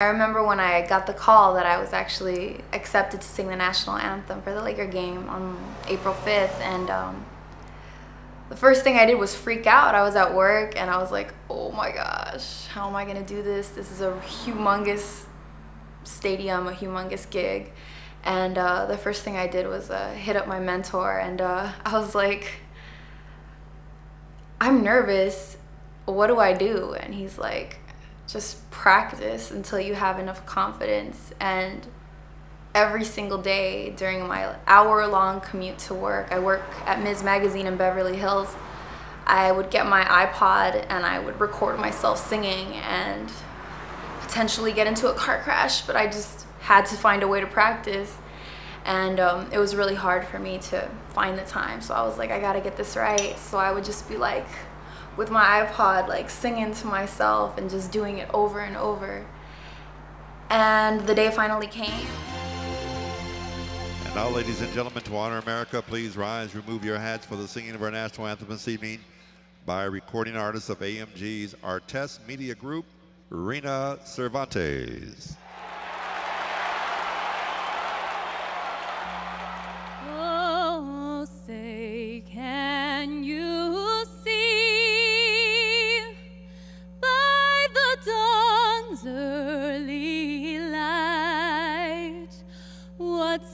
I remember when I got the call that I was actually accepted to sing the national anthem for the Laker game on April 5th, and um, the first thing I did was freak out. I was at work and I was like, oh my gosh, how am I gonna do this? This is a humongous stadium, a humongous gig. And uh, the first thing I did was uh, hit up my mentor, and uh, I was like, I'm nervous. What do I do? And he's like, just practice until you have enough confidence and every single day during my hour long commute to work i work at ms. Magazine in beverly hills i would get my ipod and i would record myself singing and potentially get into a car crash but i just had to find a way to practice. And um, it was really hard for me to find the time so i was like i gotta get this right. So i would just be like with my iPod, like singing to myself and just doing it over and over. And the day finally came. And now, ladies and gentlemen, to honor America, please rise, remove your hats for the singing of our national anthem this evening by recording artist of AMG's Artest Media Group, Rina Cervantes.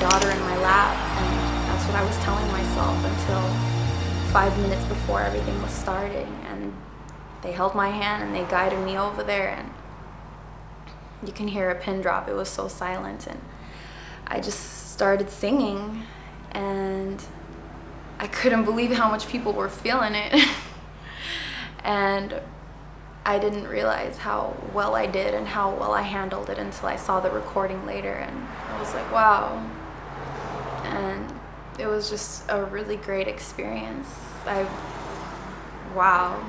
daughter in my lap, and that's what I was telling myself until five minutes before everything was starting. And they held my hand and they guided me over there, and you can hear a pin drop. It was so silent, and I just started singing, and I couldn't believe how much people were feeling it. and I didn't realize how well I did and how well I handled it until I saw the recording later and I was like, wow. It was just a really great experience. I, wow.